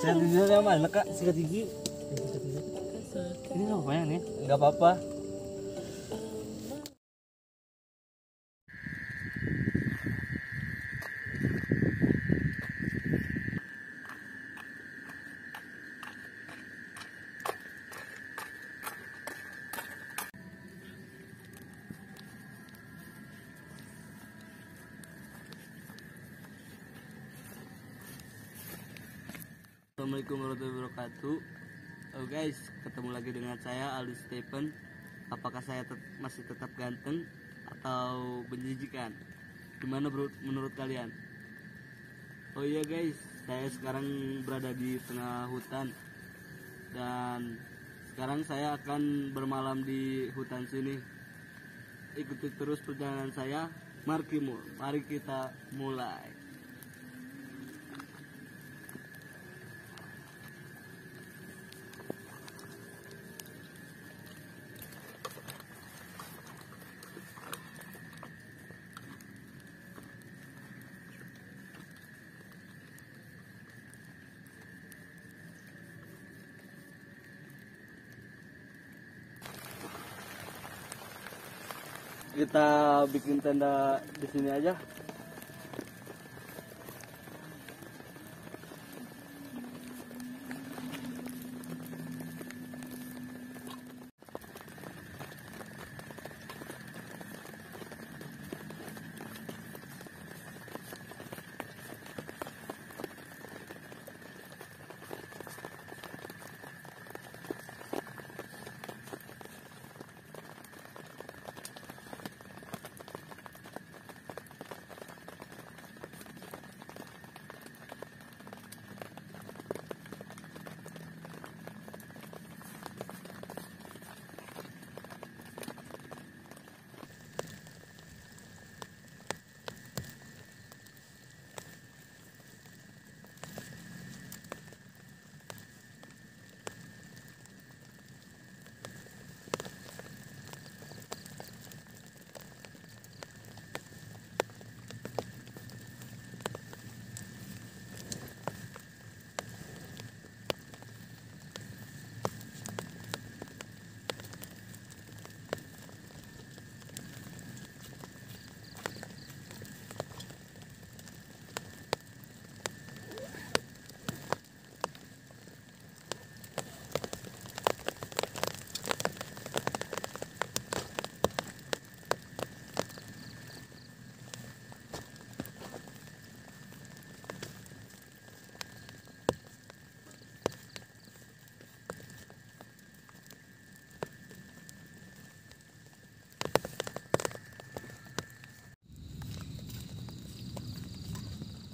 Gigi yang mana kak? Sikat gigi. Ini nggak apa-apa ya nih? Nggak apa-apa. Assalamualaikum warahmatullahi wabarakatuh. Oh guys, ketemu lagi dengan saya Aldi Stephen. Apakah saya tet- masih tetap ganteng atau menjijikan? Gimana bro menurut kalian? Oh iya guys, saya sekarang berada di tengah hutan dan sekarang saya akan bermalam di hutan sini. Ikuti terus perjalanan saya. Mari, mari kita mulai. Kita bikin tenda di sini aja.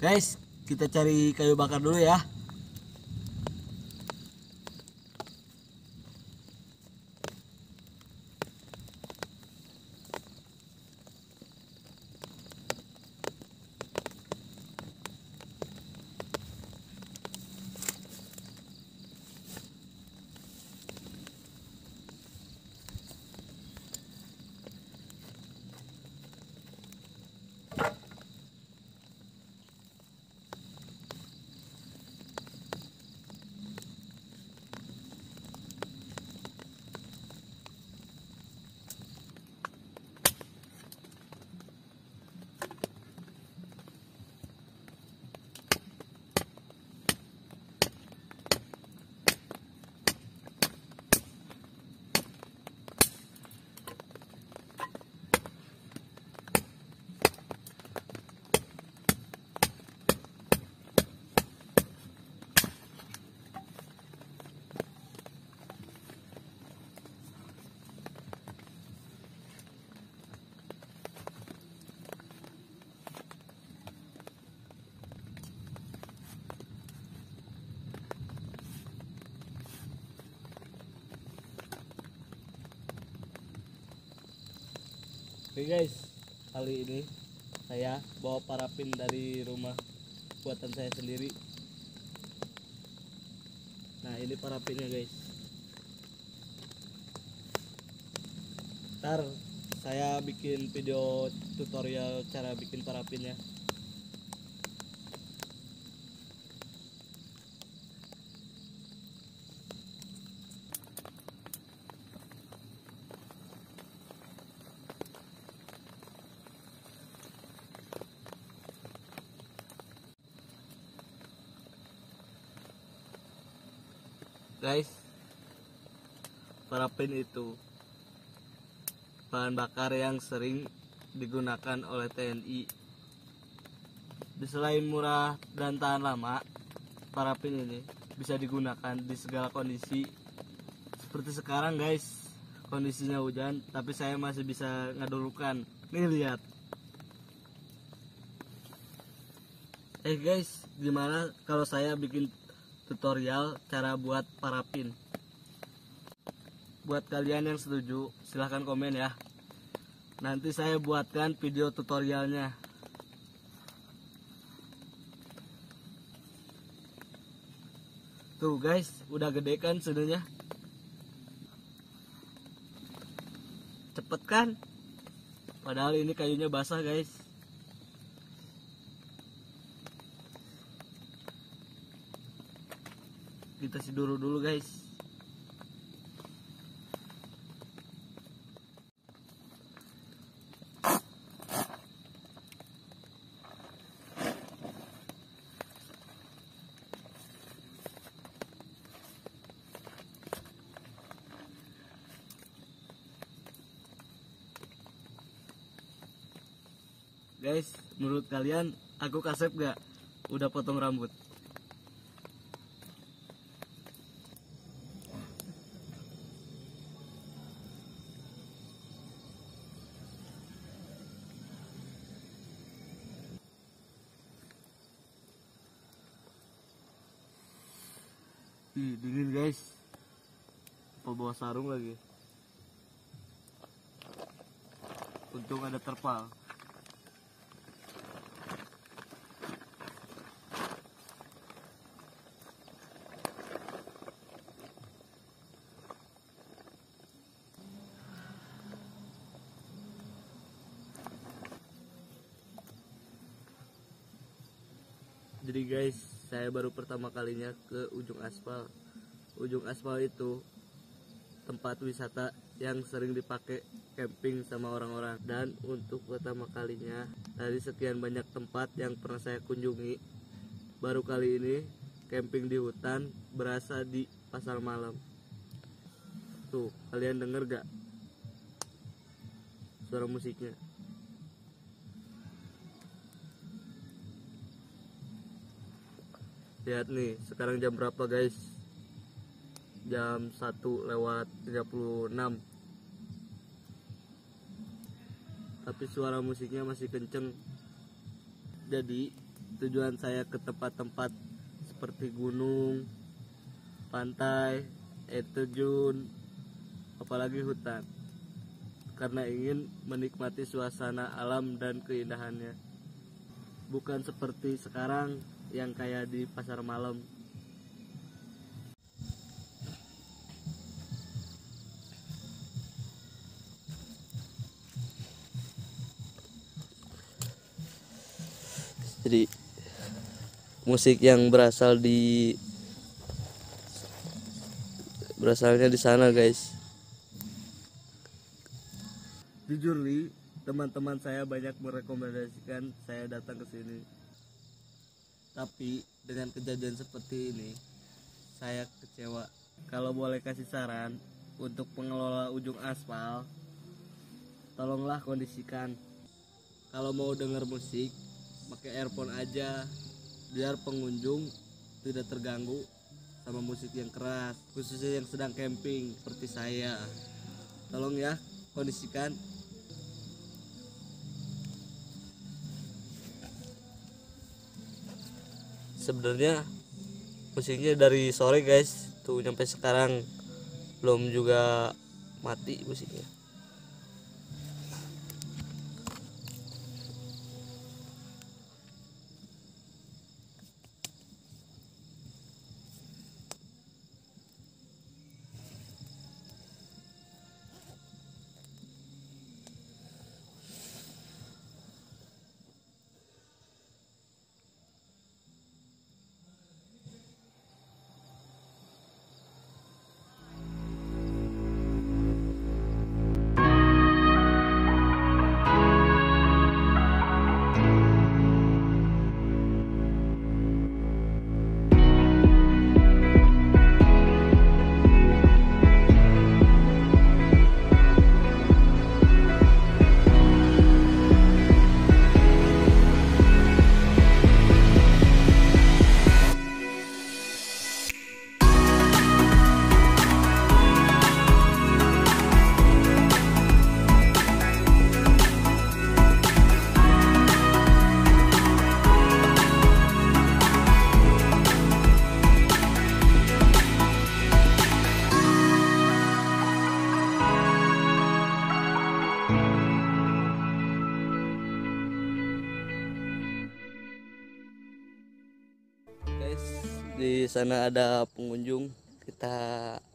Guys, kita cari kayu bakar dulu ya. Oke guys, kali ini saya bawa parafin dari rumah buatan saya sendiri. Nah ini parafinnya guys. Ntar saya bikin video tutorial cara bikin parafinnya. Guys parafin itu bahan bakar yang sering digunakan oleh TNI selain murah dan tahan lama parafin ini bisa digunakan di segala kondisi. Seperti sekarang guys kondisinya hujan tapi saya masih bisa ngadulukan nih lihat. Eh guys gimana kalau saya bikin tutorial cara buat parafin buat kalian yang setuju silahkan komen ya. Nanti saya buatkan video tutorialnya. Tuh guys udah gede kan sebenarnya? Cepet kan? Padahal ini kayunya basah guys kita siduru dulu guys Guys, menurut kalian aku kasep gak? Udah potong rambut. Ih, dingin guys. Apa bawa sarung lagi? Untung ada terpal. Jadi guys, saya baru pertama kalinya ke ujung aspal. Ujung aspal itu tempat wisata yang sering dipakai camping sama orang-orang. Dan untuk pertama kalinya dari sekian banyak tempat yang pernah saya kunjungi, baru kali ini camping di hutan berasa di pasar malam. Tuh, kalian denger gak? Suara musiknya. Lihat nih sekarang jam berapa guys? Jam 1 lewat 36 tapi suara musiknya masih kenceng. Jadi tujuan saya ke tempat-tempat seperti gunung pantai air terjun apalagi hutan. Karena ingin menikmati suasana alam dan keindahannya. Bukan seperti sekarang yang kayak di pasar malam. Jadi musik yang berasal di berasalnya di sana guys. Jujur li teman-teman saya banyak merekomendasikan saya datang ke sini tapi dengan kejadian seperti ini saya kecewa. Kalau boleh kasih saran untuk pengelola ujung aspal tolonglah kondisikan. Kalau mau denger musik pakai earphone aja. Biar pengunjung tidak terganggu sama musik yang keras khususnya yang sedang camping seperti saya. Tolong ya kondisikan sebenarnya musiknya dari sore guys tuh sampai sekarang. Belum juga mati musiknya sana ada pengunjung kita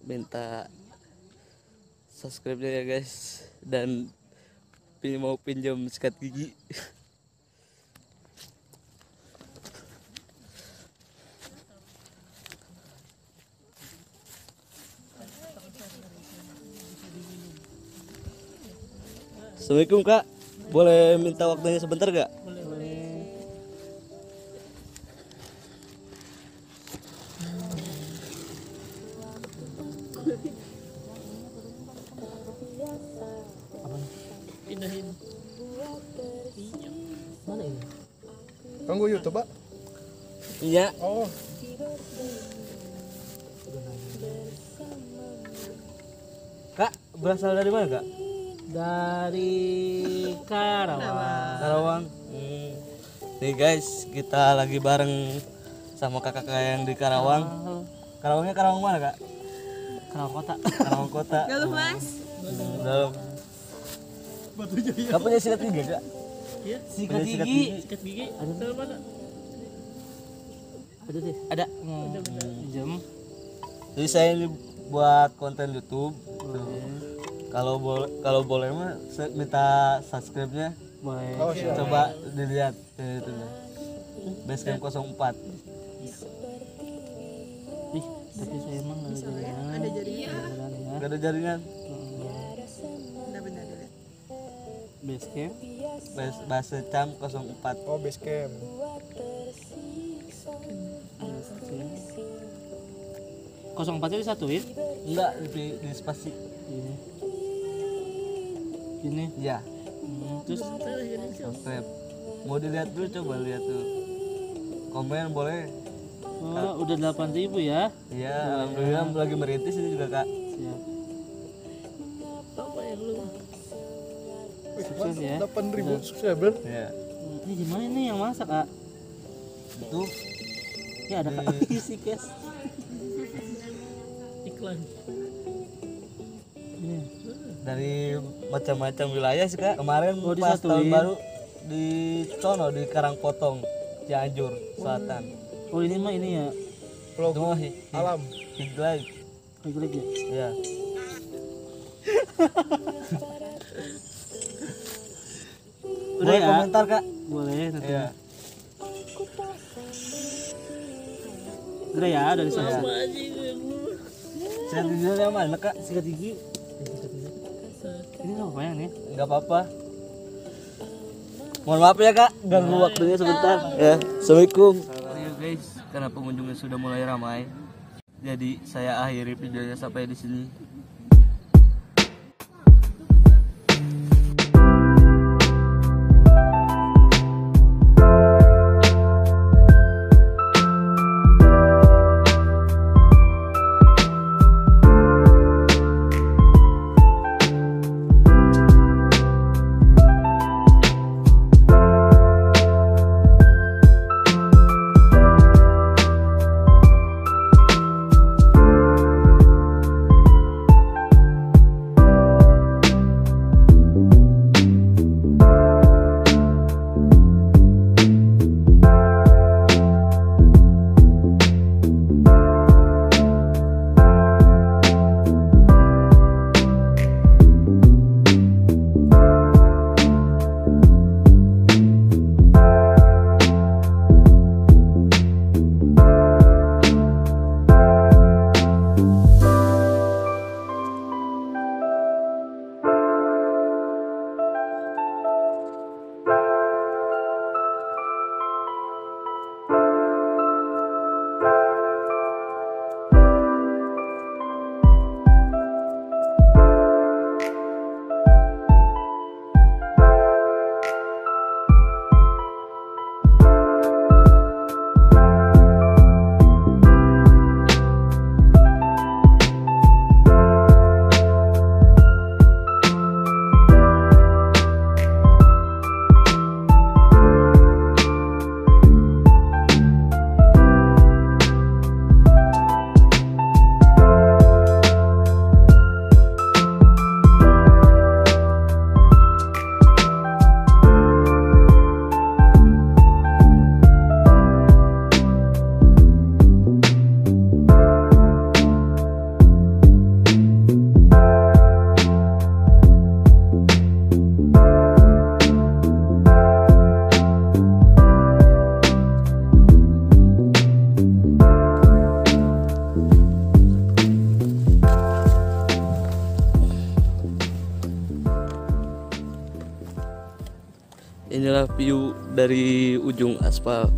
minta subscribe-nya ya guys. Dan mau pinjam sikat gigi. Assalamualaikum kak. Boleh minta waktunya sebentar gak? Pindahin mana ini Kanggo YouTube, Pak. Iya Oh, Kak, berasal dari mana kak? dari Karawang Karawang. Hmm. Nih guys, kita lagi bareng sama kakak-kakak yang di Karawang. Karawangnya Karawang mana kak? Karawang kota Karawang kota. Galuh mas. Dalam. Kak punya sikat gigi kak? Iya, Sikat gigi. sikat gigi ada mana ada deh ada hmm. jam Jadi saya ini buat konten YouTube. Kalau boleh, kalau boleh mah saya minta subscribe-nya. boleh oh siap. Coba dilihat dari itu. Basecamp 04. Ih, tapi saya emang nggak ada jaringan ada jaringan ya Gak ada jaringan. Base camp? Bas bahasa cam 04. Oh, base camp. kosong empatnya disatuin? Enggak di, di spasi. ini. Ini? Ya. hmm, terus? Subscribe mau dilihat dulu coba lihat tuh. Komen boleh. Oh, udah 8000 ya? Iya alhamdulillah lagi merintis ini juga kak Ya. 8000 subscriber. ya ini gimana nih yang masak kak? Itu. Ya ada kak Di- isi kes iklan. Ini dari macam-macam wilayah sih kak. Kemarin Oh, pas tahun baru di sono di Karangpotong Cianjur Selatan. Oh ini mah ini ya. Hi- alam. higlai Klik ya? Ya Udah boleh ya? komentar kak? Boleh nanti. Ya udah ya? Dari saya saya yang mana kak. Sikat gigi. Ini nggak apa-apa ya nih. Nggak apa-apa. Mohon maaf ya kak. Ganggu waktunya sebentar. Ya assalamualaikum. Ya guys. Karena pengunjungnya sudah mulai ramai jadi saya akhiri videonya sampai di sini inilah view dari ujung aspal